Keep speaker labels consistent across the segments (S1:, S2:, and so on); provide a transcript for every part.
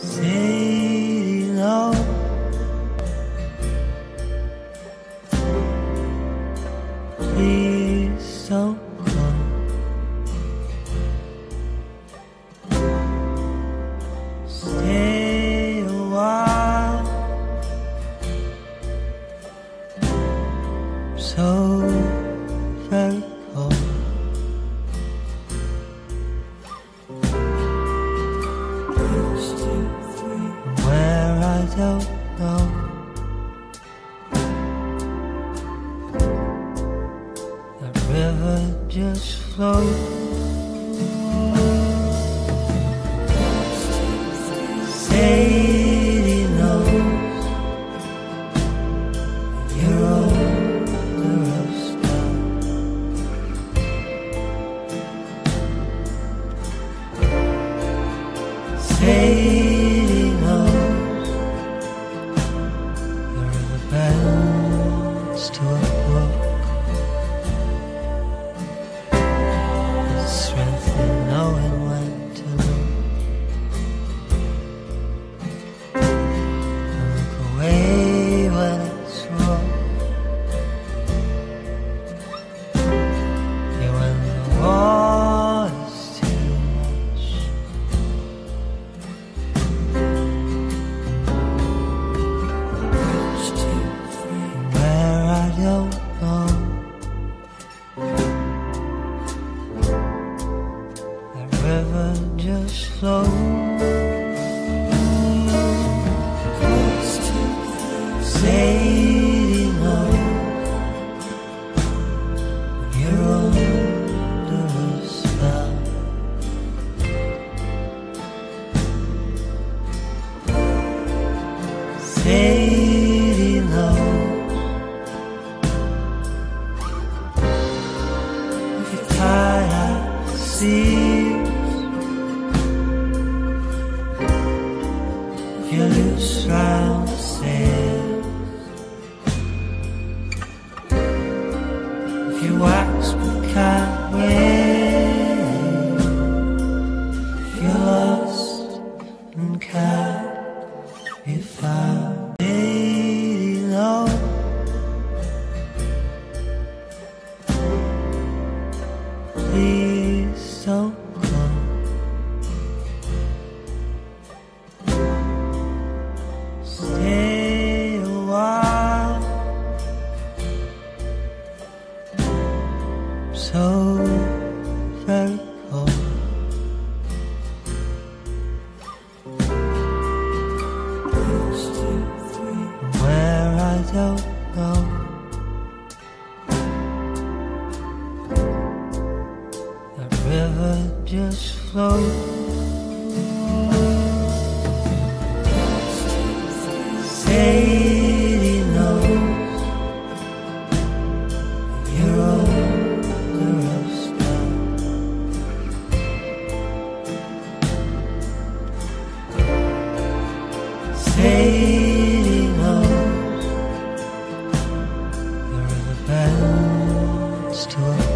S1: Say don't know. That river just flows. blood just flows. Sailing on your under a spell. Sailing on. If you're tired, I see. your lips round the sand. so very cold. Where I don't know. that river just flows. still. to.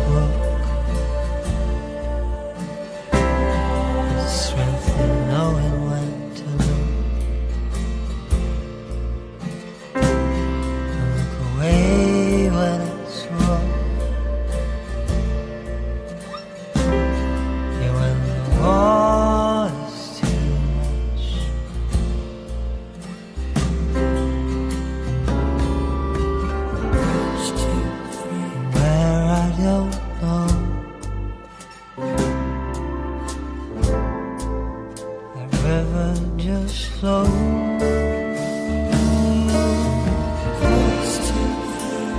S1: forever just flow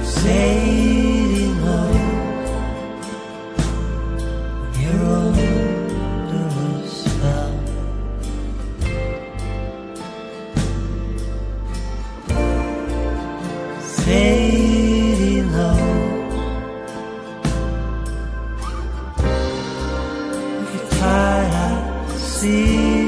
S1: Sailing on. Your odorous spell Sailing on. If I see